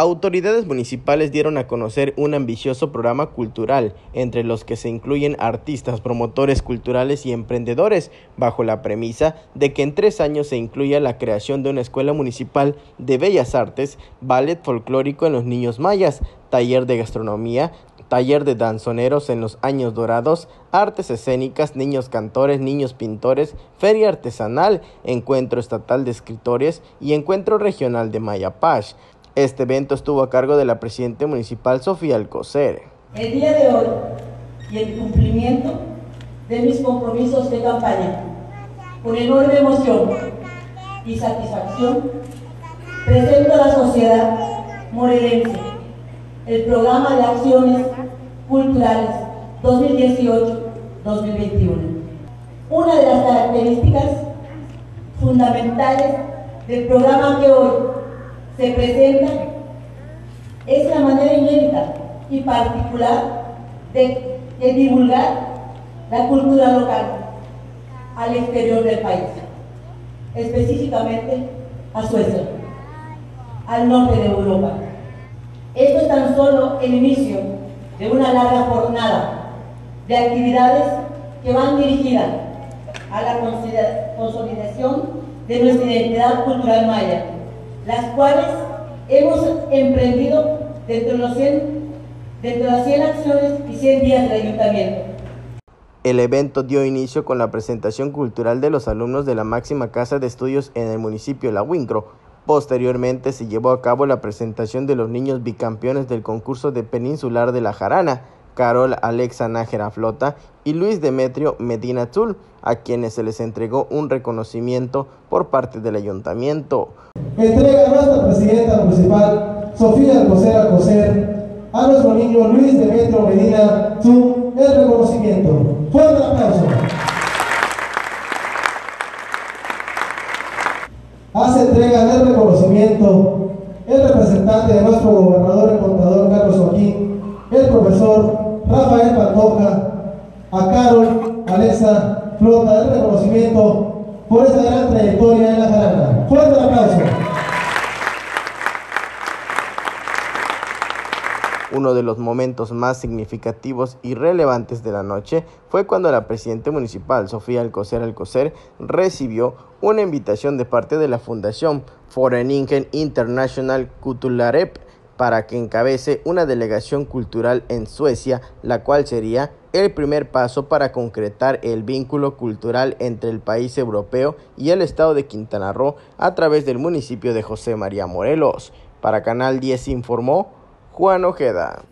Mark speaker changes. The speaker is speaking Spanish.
Speaker 1: Autoridades municipales dieron a conocer un ambicioso programa cultural, entre los que se incluyen artistas, promotores culturales y emprendedores, bajo la premisa de que en tres años se incluya la creación de una escuela municipal de bellas artes, ballet folclórico en los niños mayas, taller de gastronomía, taller de danzoneros en los años dorados, artes escénicas, niños cantores, niños pintores, feria artesanal, encuentro estatal de escritores y encuentro regional de Mayapash. Este evento estuvo a cargo de la presidenta municipal Sofía Alcocer.
Speaker 2: El día de hoy y el cumplimiento de mis compromisos de campaña, con enorme emoción y satisfacción, presento a la sociedad morelense el programa de acciones culturales 2018-2021. Una de las características fundamentales del programa que hoy se presenta es la manera inédita y particular de, divulgar la cultura local al exterior del país, específicamente a Suecia, al norte de Europa. Esto es tan solo el inicio de una larga jornada de actividades que van dirigidas a la consolidación de nuestra identidad cultural maya las cuales hemos emprendido dentro de, los 100, dentro de las 100 acciones y 100 días del ayuntamiento.
Speaker 1: El evento dio inicio con la presentación cultural de los alumnos de la máxima casa de estudios en el municipio La Wincro. Posteriormente se llevó a cabo la presentación de los niños bicampeones del concurso de Peninsular de la Jarana, Carol Alexa Nájera Flota y Luis Demetrio Medina Tul, a quienes se les entregó un reconocimiento por parte del ayuntamiento.
Speaker 3: Entrega a nuestra presidenta municipal, Sofía Alcocer Alcocer, a nuestro niño Luis Demetrio Medina Tul el reconocimiento. Fuerte aplauso. Hace entrega del reconocimiento el representante de nuestro gobernador, el contador Carlos Joaquín, el profesor Rafael Pantoja, a Carol Alexa Flota del reconocimiento por esa gran trayectoria en la jarana. Fuerte el aplauso.
Speaker 1: Uno de los momentos más significativos y relevantes de la noche fue cuando la presidenta municipal, Sofía Alcocer Alcocer, recibió una invitación de parte de la Fundación Foreningen International Kutularep para que encabece una delegación cultural en Suecia, la cual sería el primer paso para concretar el vínculo cultural entre el país europeo y el estado de Quintana Roo a través del municipio de José María Morelos. Para Canal 10 informó Juan Ojeda.